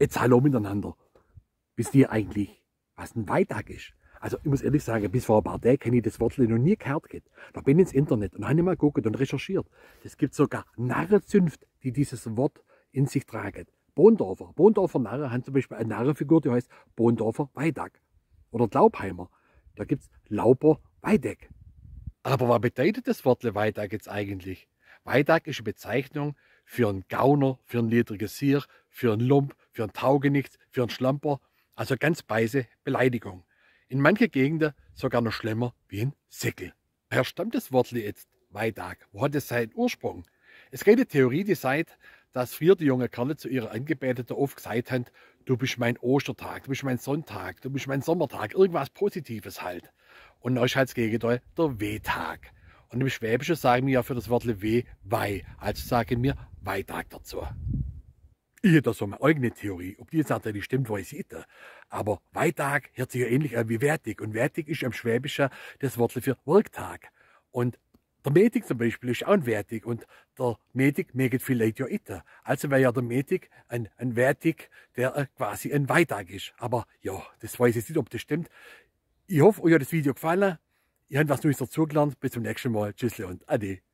Jetzt hallo miteinander. Wisst ihr eigentlich, was ein Weitag ist? Also ich muss ehrlich sagen, bis vor ein paar Tagen kenne ich das Wort noch nie gehört. Da bin ich ins Internet und habe mal geguckt und recherchiert. Es gibt sogar Narrenzünft, die dieses Wort in sich tragen. Bohndorfer. Bohndorfer Narren haben zum Beispiel eine Narrenfigur, die heißt Bohndorfer Weidag. Oder Glaubheimer. Da gibt es Lauper Weideck. Aber was bedeutet das Wort Weidag jetzt eigentlich? Weidag ist eine Bezeichnung für einen Gauner, für ein niedriges Sier, für einen Lump, für einen Taugenichts, für einen Schlamper. Also ganz beise Beleidigung. In manchen Gegenden sogar noch schlimmer wie ein Säckel. Woher stammt das Wort jetzt? Weidag. Wo hat es seinen Ursprung? Es geht eine Theorie, die sagt, dass früher die jungen Kerle zu ihrer Angebeteten oft gesagt haben, du bist mein Ostertag, du bist mein Sonntag, du bist mein Sommertag, irgendwas Positives halt. Und dann ist halt das Gegenteil der Wehtag. Und im Schwäbischen sagen wir ja für das Wort Weh Wei, also sagen wir Weitag dazu. Ich hätte da so meine eigene Theorie. Ob die jetzt natürlich stimmt, weiß ich nicht. Aber Weitag hört sich ja ähnlich an wie Wertig. Und Wertig ist am Schwäbischen das Wort für Worktag. Und der Metik zum Beispiel ist auch ein Wertig und der Metik mögt vielleicht ja ite. Also wäre ja der Metik ein, ein Wertig, der äh, quasi ein Weitag ist. Aber ja, das weiß ich nicht, ob das stimmt. Ich hoffe, euch hat das Video gefallen. Ihr habt was Neues dazugelernt. Bis zum nächsten Mal. Tschüss und Ade.